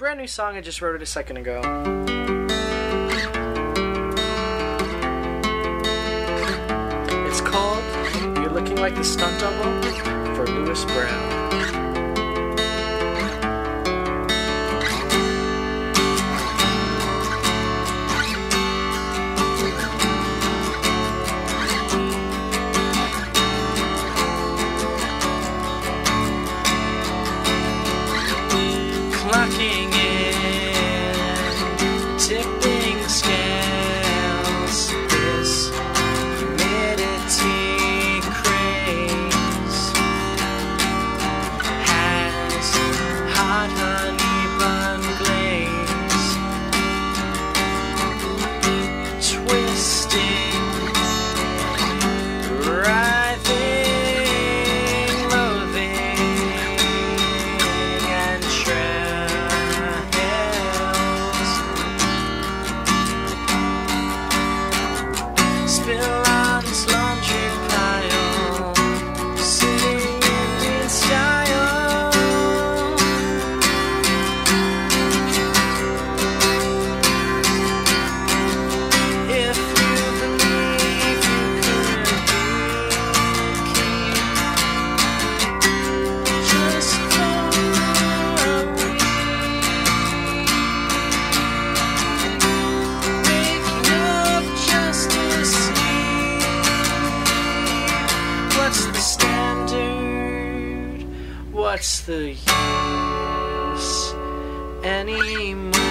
Brand new song, I just wrote it a second ago. It's called You're Looking Like the Stunt Double for Louis Braille. What's the use anymore?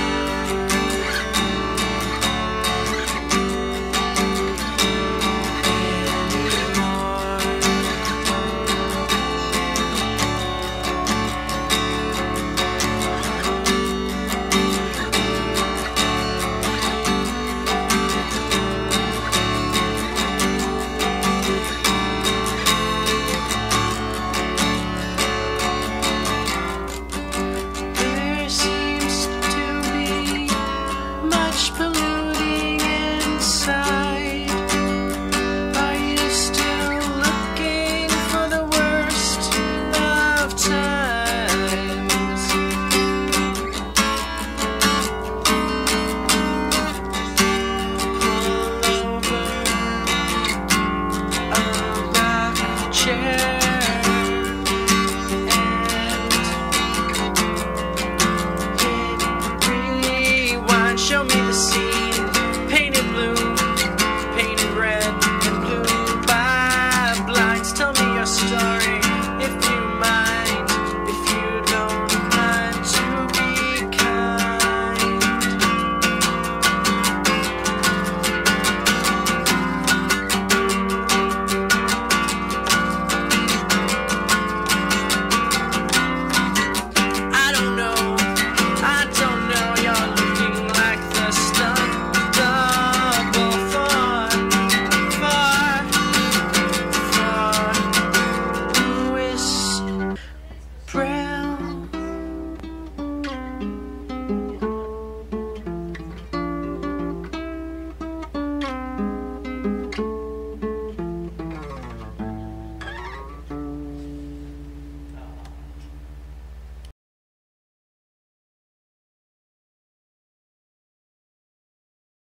see Friend.